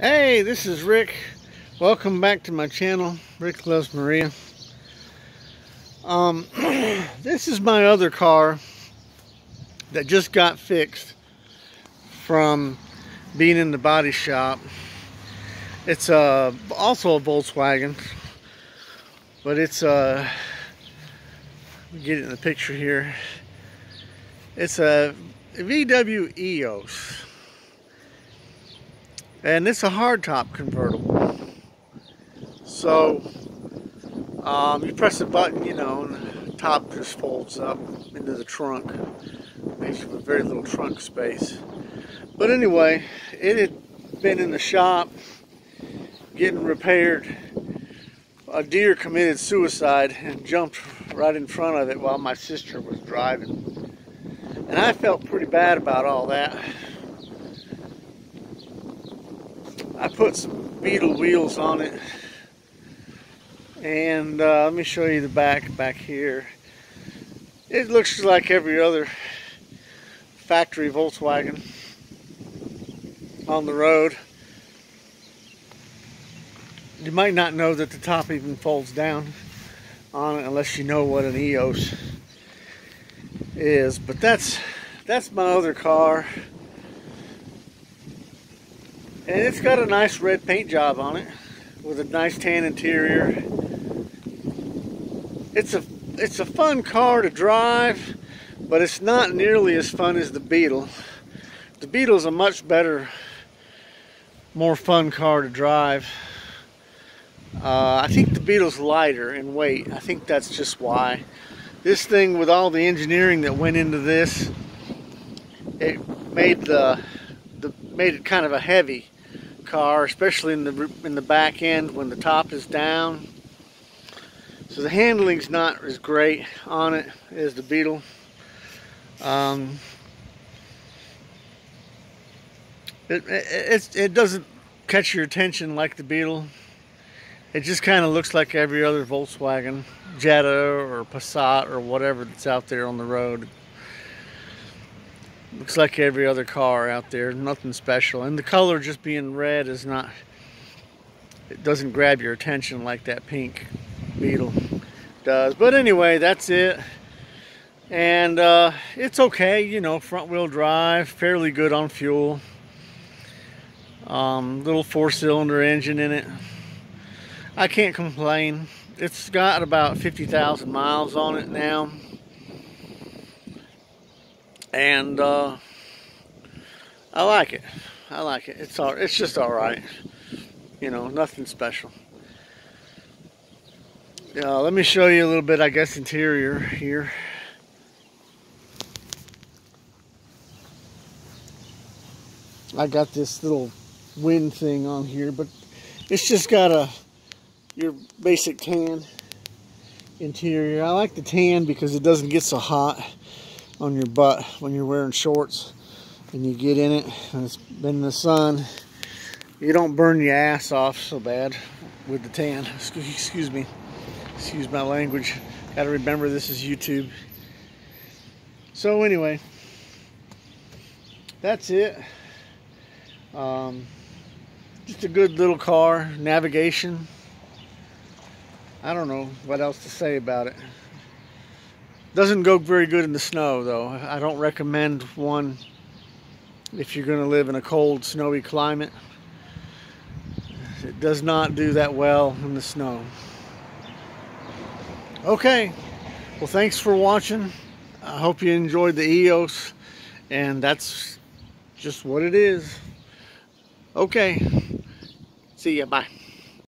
Hey, this is Rick. Welcome back to my channel, Rick Loves Maria. Um, this is my other car that just got fixed from being in the body shop. It's uh, also a Volkswagen, but it's uh, get it in the picture here. It's a VW EOS and it's a hardtop convertible. So um, you press a button you know and the top just folds up into the trunk. Makes you very little trunk space. But anyway it had been in the shop getting repaired. A deer committed suicide and jumped right in front of it while my sister was driving. And I felt pretty bad about all that I put some Beetle wheels on it. And uh, let me show you the back back here. It looks like every other factory Volkswagen on the road. You might not know that the top even folds down on it unless you know what an EOS is. But that's that's my other car. And it's got a nice red paint job on it with a nice tan interior. It's a it's a fun car to drive, but it's not nearly as fun as the Beetle. The Beetle's a much better, more fun car to drive. Uh, I think the Beetle's lighter in weight. I think that's just why. This thing, with all the engineering that went into this, it made the, the made it kind of a heavy car, especially in the in the back end when the top is down. So the handling's not as great on it as the Beetle. Um, it, it, it doesn't catch your attention like the Beetle. It just kind of looks like every other Volkswagen, Jetta or Passat or whatever that's out there on the road. Looks like every other car out there, nothing special. And the color just being red is not, it doesn't grab your attention like that pink Beetle does. But anyway, that's it. And uh, it's okay, you know, front wheel drive, fairly good on fuel. Um, little four cylinder engine in it. I can't complain. It's got about 50,000 miles on it now and uh, I like it. I like it. It's all. It's just all right. You know, nothing special. Yeah, let me show you a little bit. I guess interior here. I got this little wind thing on here, but it's just got a your basic tan interior. I like the tan because it doesn't get so hot on your butt when you're wearing shorts and you get in it and it's been in the sun. You don't burn your ass off so bad with the tan. Excuse me. Excuse my language. Got to remember this is YouTube. So anyway that's it. Um, just a good little car navigation. I don't know what else to say about it doesn't go very good in the snow though. I don't recommend one if you're going to live in a cold, snowy climate. It does not do that well in the snow. Okay, well thanks for watching. I hope you enjoyed the EOS and that's just what it is. Okay, see ya, bye.